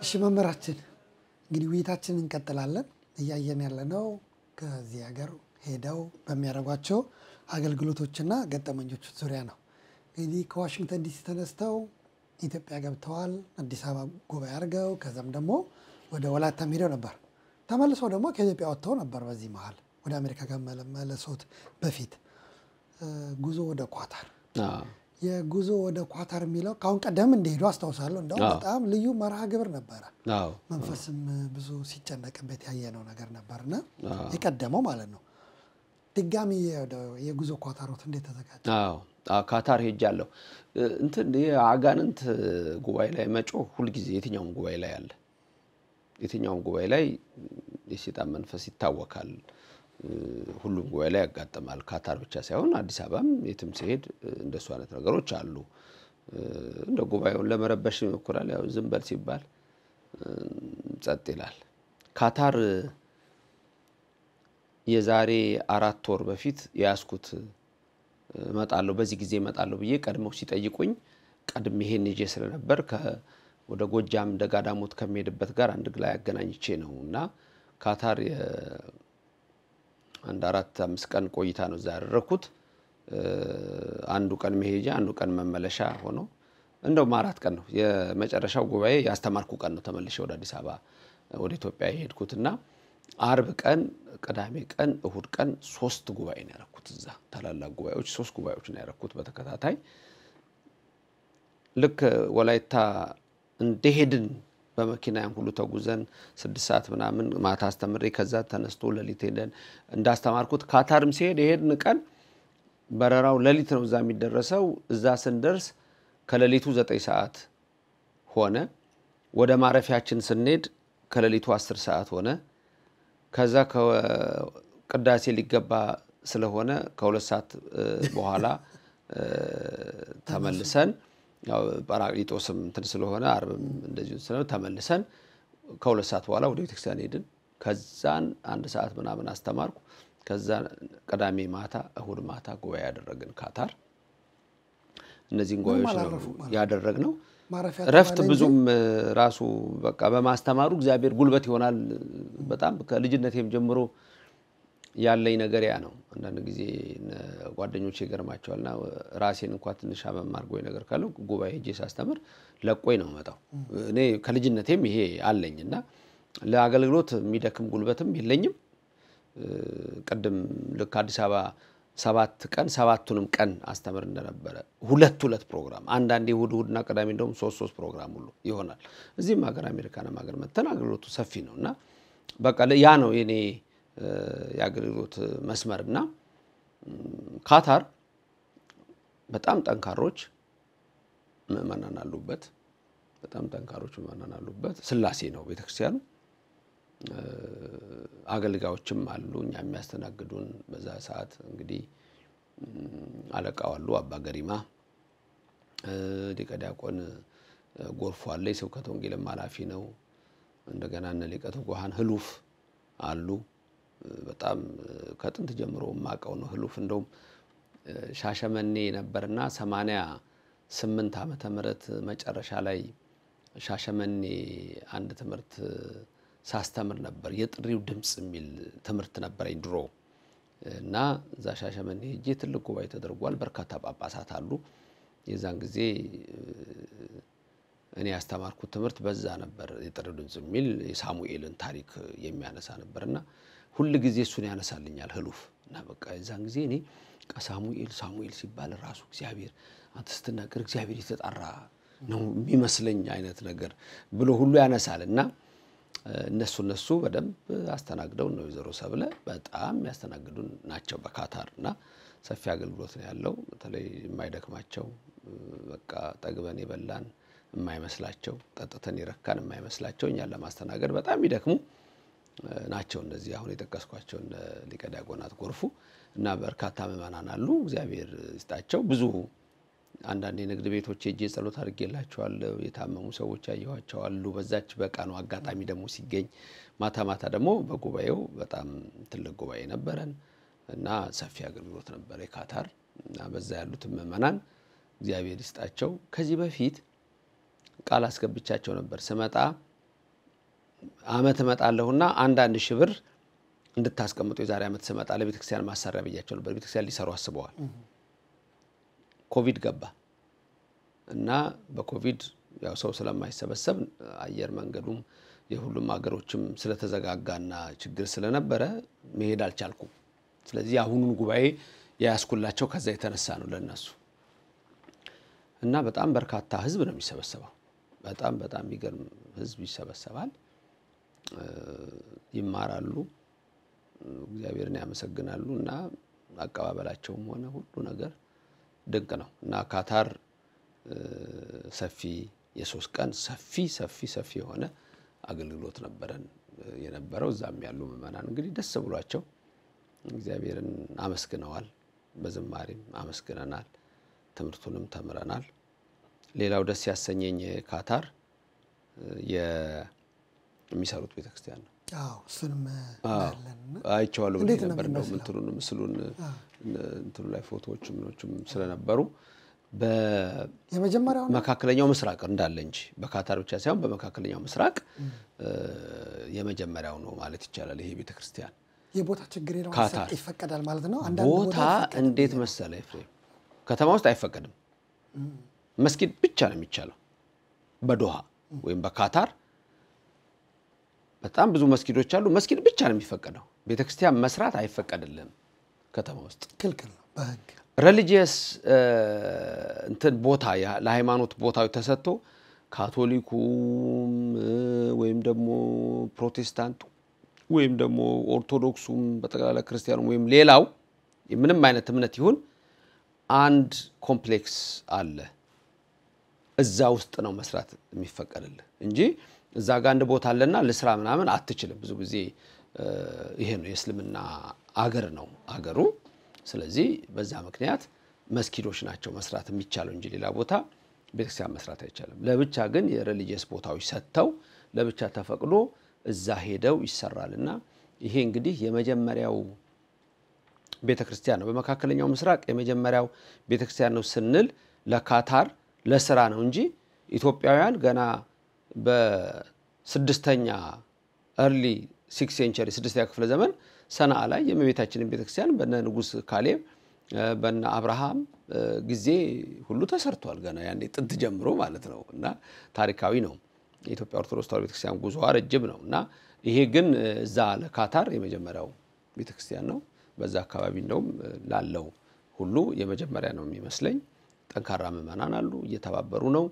እሺ መምህራችን እንግዲህ ውይይታችን እንቀጥላለን። እያየን ያለነው ከዚህ ሀገር ሄደው በሚያደርጓቸው አገልግሎቶችና ገጠመኞች ዙሪያ ነው። እንግዲህ ከዋሽንግተን ዲሲ ተነስተው ኢትዮጵያ ገብተዋል። አዲስ አበባ ጉባኤ አድርገው ከዛም ደግሞ ወደ ወላይታም ሄደው ነበር። ተመልሰው ደግሞ ከኢትዮጵያ ወጥተው ነበር። በዚህ መሀል ወደ አሜሪካ ከመለሶት በፊት ጉዞ ወደ ኳታር የጉዞ ወደ ኳታር የሚለው ከአሁን ቀደም እንደሄዱ አስታውሳለሁ። እንደውም በጣም ልዩ መርሃ ግብር ነበረ። መንፈስም ብዙ ሲጨነቅበት ያየነው ነገር ነበርና የቀደመው ማለት ነው። ድጋሚ የጉዞ ኳታሮት እንዴት ተዘጋጀ? ካታር ሄጃለሁ። እንትን የአጋንንት ጉባኤ ላይ መጮህ ሁልጊዜ የትኛውም ጉባኤ ላይ አለ። የትኛውም ጉባኤ ላይ የሴጣን መንፈስ ይታወካል። ሁሉም ጉባኤ ላይ ያጋጥማል። ካታር ብቻ ሳይሆን አዲስ አበባም የትም ሲሄድ እንደሱ አይነት ነገሮች አሉ። እንደ ጉባኤውን ለመረበሽ ይሞክራል። ያው ዝም በል ሲባል ጸጥ ይላል። ካታር የዛሬ አራት ወር በፊት የያዝኩት እመጣለሁ በዚህ ጊዜ እመጣለሁ ብዬ ቀድመው ሲጠይቁኝ ቀድሜ ይሄን ይዤ ስለነበር ወደ ጎጃም ደጋዳሞት ከሚሄድበት ጋር አንድ ላይ አገናኝቼ ነው እና ካታር አንድ አራት አምስት ቀን ቆይታ ነው እዛ ያደረግኩት። አንዱ ቀን መሄጃ አንዱ ቀን መመለሻ ሆኖ እንደውም አራት ቀን ነው። የመጨረሻው ጉባኤ ያስተማርኩ ቀን ነው ተመልሼ ወደ አዲስ አበባ ወደ ኢትዮጵያ የሄድኩት እና አርብ ቀን፣ ቅዳሜ ቀን፣ እሁድ ቀን ሶስት ጉባኤ ነው ያደረኩት። እዛ ታላላቅ ጉባኤዎች ሶስት ጉባኤዎች ነው ያደረኩት በተከታታይ ልክ ወላይታ እንደሄድን በመኪና ያን ሁሉ ተጉዘን ስድስት ሰዓት ምናምን ማታ አስተምሬ ከዛ ተነስቶ ሌሊት ሄደን እንዳስተማርኩት ካታርም ሲሄድ የሄድን ቀን በረራው ሌሊት ነው እዛ የሚደረሰው። እዛ ስንደርስ ከሌሊቱ ዘጠኝ ሰዓት ሆነ። ወደ ማረፊያችን ስንሄድ ከሌሊቱ አስር ሰዓት ሆነ። ከዛ ቅዳሴ ሊገባ ስለሆነ ከሁለት ሰዓት በኋላ ተመልሰን ያው ጳራቅሊጦስም እንትን ስለሆነ አርብም እንደዚሁ ስለ ተመልሰን ከሁለት ሰዓት በኋላ ወደ ቤተክርስቲያን ሄድን። ከዛን አንድ ሰዓት ምናምን አስተማርኩ። ከዛ ቅዳሜ ማታ፣ እሁድ ማታ ጉባኤ ያደረግን ካታር። እነዚህን ጉባኤዎች ነው ያደረግነው። እረፍት ብዙም ራሱ በቃ በማስተማሩ እግዚአብሔር ጉልበት ይሆናል። በጣም ከልጅነቴም ጀምሮ ያለኝ ነገር ያ ነው። አንዳንድ ጊዜ ጓደኞች ይገርማቸዋልና ራሴን እንኳ ትንሽ አመም አድርጎኝ ነገር ካለው ጉባኤ ሄጄ ሳስተምር ለቆኝ ነው መጣው። እኔ ከልጅነቴም ይሄ አለኝ እና ለአገልግሎት የሚደክም ጉልበትም የለኝም። ቅድም ልክ አዲስ አበባ ሰባት ቀን ሰባቱንም ቀን አስተምር እንደነበረ ሁለት ሁለት ፕሮግራም አንዳንዴ እሑድ እሑድና ቅዳሜ እንደውም ሶስት ሶስት ፕሮግራም ሁሉ ይሆናል። እዚህም ሀገር አሜሪካንም ሀገር መተን አገልግሎቱ ሰፊ ነው እና በቃ ያ ነው የኔ የአገልግሎት መስመር እና ካታር በጣም ጠንካሮች ምዕመናን አሉበት። በጣም ጠንካሮች ምዕመናን አሉበት። ስላሴ ነው ቤተክርስቲያኑ። አገልጋዮችም አሉ እኛ የሚያስተናግዱን በዛ ሰዓት እንግዲህ አለቃው አሉ አባ ገሪማ፣ ሊቀ ዲያቆን ጎርፎ አለ የስብከተ ወንጌልም ኃላፊ ነው። እንደገና እነ ሊቀ ትጉሃን ህሉፍ አሉ። በጣም ከጥንት ጀምሮ የማውቀው ነው ህሉፍ። እንደውም ሻሸመኔ ነበርና ሰማንያ ስምንት ዓመተ ምህረት መጨረሻ ላይ ሻሸመኔ አንድ ትምህርት ሳስተምር ነበር። የጥሪው ድምፅ የሚል ትምህርት ነበረኝ ድሮ እና እዛ ሻሸመኔ ሄጄ ትልቅ ጉባኤ ተደርጓል። በርካታ ጳጳሳት አሉ። የዛን ጊዜ እኔ ያስተማርኩት ትምህርት በዛ ነበር። የጥሪው ድምፅ የሚል የሳሙኤልን ታሪክ የሚያነሳ ነበር እና ሁል ጊዜ እሱን ያነሳልኛል ህሉፍ እና በቃ የዛን ጊዜ እኔ ሳሙኤል ሳሙኤል ሲባል ራሱ እግዚአብሔር አንተ ስትናገር እግዚአብሔር የተጣራ ነው የሚመስለኝ አይነት ነገር ብሎ ሁሉ ያነሳል እና እነሱ እነሱ በደንብ አስተናግደው ነው ወይዘሮ ሰብለ በጣም የሚያስተናግዱን ናቸው በካታር እና ሰፊ አገልግሎት ነው ያለው። በተለይ የማይደክማቸው በቃ ጠግበን የበላን የማይመስላቸው ጠጥተን የረካን የማይመስላቸው እኛን ለማስተናገድ በጣም የሚደክሙ ናቸው። እነዚህ አሁን የጠቀስኳቸው ሊቀ ዲያቆናት ጎርፉ እና በርካታ ምዕመናን አሉ። እግዚአብሔር ይስጣቸው። ብዙ አንዳንድ የንግድ ቤቶች ሄጄ ጸሎት አድርጌላቸዋለሁ። የታመሙ ሰዎች ያየኋቸው አሉ። በዛች በቀኑ አጋጣሚ ደግሞ ሲገኝ ማታ ማታ ደግሞ በጉባኤው በጣም ትልቅ ጉባኤ ነበረን እና ሰፊ አገልግሎት ነበረ የካታር እና በዛ ያሉትን ምዕመናን እግዚአብሔር ይስጣቸው። ከዚህ በፊት ቃል አስገብቻቸው ነበር ስመጣ አመት እመጣለሁና አንዳንድ ሺህ ብር እንድታስቀምጡ የዛሬ ዓመት ስመጣ ለቤተክርስቲያን ማሰሪያ ብያቸው ነበር። ቤተክርስቲያን ሊሰሩ አስበዋል። ኮቪድ ገባ እና በኮቪድ ያው ሰው ስለማይሰበሰብ አየር መንገዱም የሁሉም ሀገሮችም ስለተዘጋጋና ችግር ስለነበረ መሄድ አልቻልኩም። ስለዚህ አሁኑን ጉባኤ የያዝኩላቸው ከዛ የተነሳ ነው ለነሱ እና በጣም በርካታ ህዝብ ነው የሚሰበሰበው። በጣም በጣም የሚገርም ህዝብ ይሰበሰባል፣ ይማራሉ፣ እግዚአብሔርን ያመሰግናሉ እና አቀባበላቸውም ሆነ ሁሉ ነገር ድንቅ ነው እና ካታር ሰፊ የሶስት ቀን ሰፊ ሰፊ ሰፊ የሆነ አገልግሎት ነበረን የነበረው። እዛም ያሉ ምዕመናን እንግዲህ ደስ ብሏቸው እግዚአብሔርን አመስግነዋል። በዝማሬም አመስግነናል። ትምህርቱንም ተምረናል። ሌላው ደስ ያሰኘኝ ካታር የሚሰሩት ቤተክርስቲያን ነው። እሱንም አይቼዋለሁ ነበር ነው እንትኑን ምስሉን እንትኑ ላይ ፎቶዎች ምኖችም ስለነበሩ በመካከለኛው ምስራቅ እንዳለ እንጂ በካታር ብቻ ሳይሆን በመካከለኛው ምስራቅ የመጀመሪያው ነው ማለት ይቻላል። ይሄ ቤተክርስቲያን የቦታ ችግር ካታር ይፈቀዳል ማለት ነው። ቦታ እንዴት መሰለ ኤፍሬም፣ ከተማ ውስጥ አይፈቀድም። መስጊድ ብቻ ነው የሚቻለው። በዶሃ ወይም በካታር በጣም ብዙ መስጊዶች አሉ። መስጊድ ብቻ ነው የሚፈቀደው። ቤተክርስቲያን መስራት አይፈቀድልም ከተማ ውስጥ ክልክል ነው በህግ። religious እንትን ቦታ ለሃይማኖት ቦታዎች ተሰጥቶ ካቶሊኩም ወይም ደግሞ ፕሮቴስታንቱ ወይም ደግሞ ኦርቶዶክሱም በጠቅላላ ክርስቲያኑም ወይም ሌላው ምንም አይነት እምነት ይሁን አንድ complex አለ። እዛ ውስጥ ነው መስራት የሚፈቀድልህ እንጂ እዛ ጋር አንድ ቦታ አለና ልስራ ምናምን አትችልም። ብዙ ጊዜ ይሄ ነው የእስልምና አገር ነው አገሩ። ስለዚህ በዛ ምክንያት መስጊዶች ናቸው መስራት የሚቻለው እንጂ ሌላ ቦታ ቤተክርስቲያን መስራት አይቻልም። ለብቻ ግን የሬሊጂየስ ቦታዎች ሰጥተው ለብቻ ተፈቅዶ እዛ ሄደው ይሰራል እና ይሄ እንግዲህ የመጀመሪያው ቤተክርስቲያን ነው። በመካከለኛው ምስራቅ የመጀመሪያው ቤተክርስቲያን ነው ስንል ለካታር ለስራ ነው እንጂ ኢትዮጵያውያን ገና በስድስተኛ early six century ስድስተኛ ክፍለ ዘመን ሰናአ ላይ የእመቤታችንን ቤተክርስቲያን በነ ንጉሥ ካሌብ በነ አብርሃም ጊዜ ሁሉ ተሰርቷል። ገና ያኔ ጥንት ጀምሮ ማለት ነው እና ታሪካዊ ነው። የኢትዮጵያ ኦርቶዶክስ ተዋሕዶ ቤተክርስቲያን ጉዞዋ ረጅም ነው እና ይሄ ግን እዛ ለካታር የመጀመሪያው ቤተክርስቲያን ነው። በዛ አካባቢ እንደውም ላለው ሁሉ የመጀመሪያ ነው የሚመስለኝ። ጠንካራ ምዕመናን አሉ፣ እየተባበሩ ነው።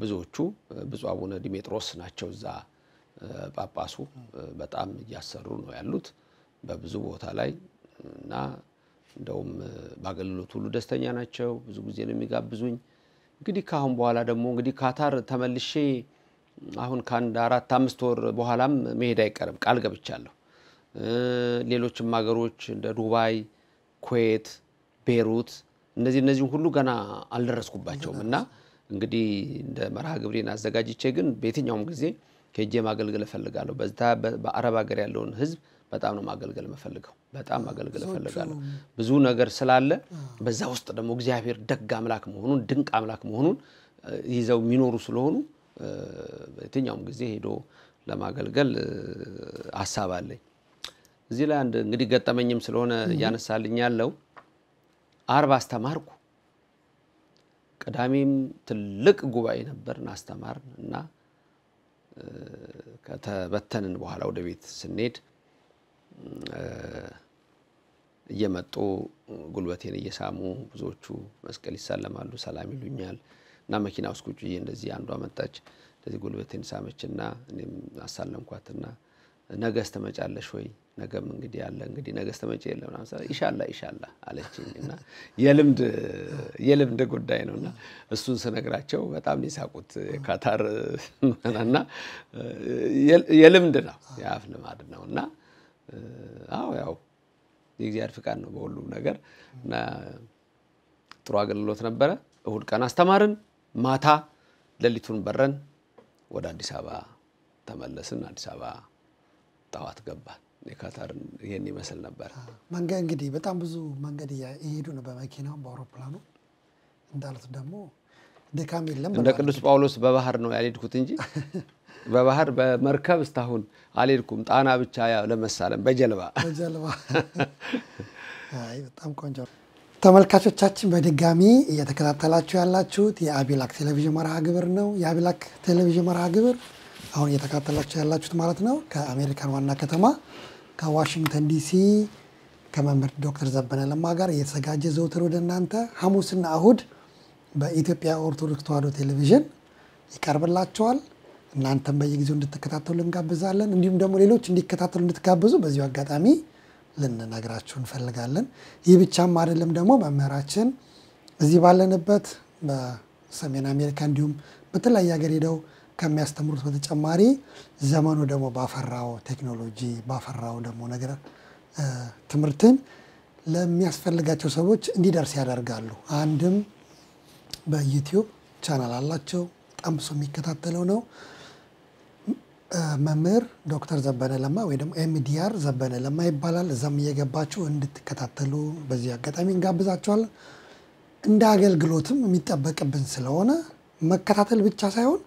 ብዙዎቹ ብፁዕ አቡነ ዲሜጥሮስ ናቸው እዛ ጳጳሱ በጣም እያሰሩ ነው ያሉት በብዙ ቦታ ላይ እና እንደውም በአገልግሎት ሁሉ ደስተኛ ናቸው። ብዙ ጊዜ ነው የሚጋብዙኝ። እንግዲህ ከአሁን በኋላ ደግሞ እንግዲህ ካታር ተመልሼ አሁን ከአንድ አራት አምስት ወር በኋላም መሄድ አይቀርም ቃል ገብቻለሁ። ሌሎችም ሀገሮች እንደ ዱባይ፣ ኩዌት፣ ቤሩት እነዚህ እነዚህም ሁሉ ገና አልደረስኩባቸውም እና እንግዲህ እንደ መርሃ ግብሬን አዘጋጅቼ ግን በየትኛውም ጊዜ ሄጄ ማገልገል እፈልጋለሁ። በዛ በአረብ ሀገር ያለውን ሕዝብ በጣም ነው ማገልገል እፈልገው። በጣም ማገልገል እፈልጋለሁ። ብዙ ነገር ስላለ በዛ ውስጥ ደግሞ እግዚአብሔር ደግ አምላክ መሆኑን ድንቅ አምላክ መሆኑን ይዘው የሚኖሩ ስለሆኑ በየትኛውም ጊዜ ሄዶ ለማገልገል ሀሳብ አለኝ። እዚህ ላይ አንድ እንግዲህ ገጠመኝም ስለሆነ እያነሳልኝ ያለው አርብ አስተማርኩ። ቅዳሜም ትልቅ ጉባኤ ነበርን አስተማርን እና ከተበተንን በኋላ ወደ ቤት ስንሄድ እየመጡ ጉልበቴን እየሳሙ ብዙዎቹ መስቀል ይሳለማሉ፣ ሰላም ይሉኛል እና መኪና ውስጥ ቁጭ ብዬ እንደዚህ አንዷ መጣች። እንደዚህ ጉልበቴን ሳመችና እኔም አሳለምኳትና ነገስ ትመጫለሽ ወይ? ነገም እንግዲህ አለ እንግዲህ ነገስ ትመጪ የለም ኢሻላ ኢሻላ አለችኝ እና የልምድ የልምድ ጉዳይ ነው እና እሱን ስነግራቸው በጣም የሳቁት የካታር እና የልምድ ነው የአፍ ልማድ ነው እና አዎ ያው የእግዚአብሔር ፍቃድ ነው በሁሉም ነገር እና ጥሩ አገልግሎት ነበረ። እሁድ ቀን አስተማርን። ማታ ሌሊቱን በረን ወደ አዲስ አበባ ተመለስን። አዲስ አበባ ጠዋት ገባን። የካታርን ይህን ይመስል ነበር። መንገድ እንግዲህ በጣም ብዙ መንገድ እየሄዱ ነው፣ በመኪናው በአውሮፕላኑ እንዳሉት ደግሞ ድካም የለም እንደ ቅዱስ ጳውሎስ በባህር ነው ያልሄድኩት እንጂ በባህር በመርከብ እስካሁን አልሄድኩም። ጣና ብቻ ለመሳለም በጀልባ በጀልባ አይ በጣም ቆንጆ ተመልካቾቻችን በድጋሚ እየተከታተላችሁ ያላችሁት የአቢላክ ቴሌቪዥን መርሃ ግብር ነው። የአቢላክ ቴሌቪዥን መርሃ ግብር አሁን እየተከታተላችሁ ያላችሁት ማለት ነው ከአሜሪካን ዋና ከተማ ከዋሽንግተን ዲሲ ከመምህር ዶክተር ዘበነ ለማ ጋር እየተዘጋጀ ዘውትር ወደ እናንተ ሐሙስና እሁድ በኢትዮጵያ ኦርቶዶክስ ተዋሕዶ ቴሌቪዥን ይቀርብላቸዋል። እናንተም በየጊዜው እንድትከታተሉ እንጋብዛለን። እንዲሁም ደግሞ ሌሎች እንዲከታተሉ እንድትጋብዙ በዚሁ አጋጣሚ ልንነግራችሁ እንፈልጋለን። ይህ ብቻም አይደለም ደግሞ መምህራችን እዚህ ባለንበት በሰሜን አሜሪካ እንዲሁም በተለያየ ሀገር ሄደው ከሚያስተምሩት በተጨማሪ ዘመኑ ደግሞ ባፈራው ቴክኖሎጂ ባፈራው ደግሞ ነገር ትምህርትን ለሚያስፈልጋቸው ሰዎች እንዲደርስ ያደርጋሉ። አንድም በዩቲዩብ ቻናል አላቸው። በጣም ብሶ የሚከታተለው ነው። መምህር ዶክተር ዘበነ ለማ ወይ ደግሞ MDR ዘበነ ለማ ይባላል። እዛም እየገባችሁ እንድትከታተሉ በዚህ አጋጣሚ እንጋብዛችኋለን። እንደ አገልግሎትም የሚጠበቅብን ስለሆነ መከታተል ብቻ ሳይሆን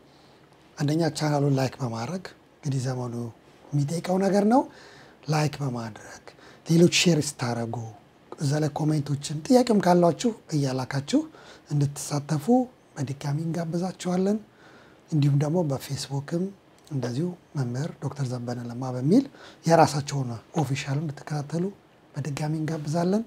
አንደኛ ቻናሉን like በማድረግ እንግዲህ ዘመኑ የሚጠይቀው ነገር ነው። like በማድረግ ሌሎች share ስታደረጉ እዛ ላይ comment ኦችን ጥያቄም ካሏችሁ እየላካችሁ እንድትሳተፉ በድጋሚ እንጋብዛችኋለን። እንዲሁም ደግሞ በፌስቡክም እንደዚሁ መምህር ዶክተር ዘበነ ለማ በሚል የራሳቸውን official እንድትከታተሉ በድጋሚ እንጋብዛለን።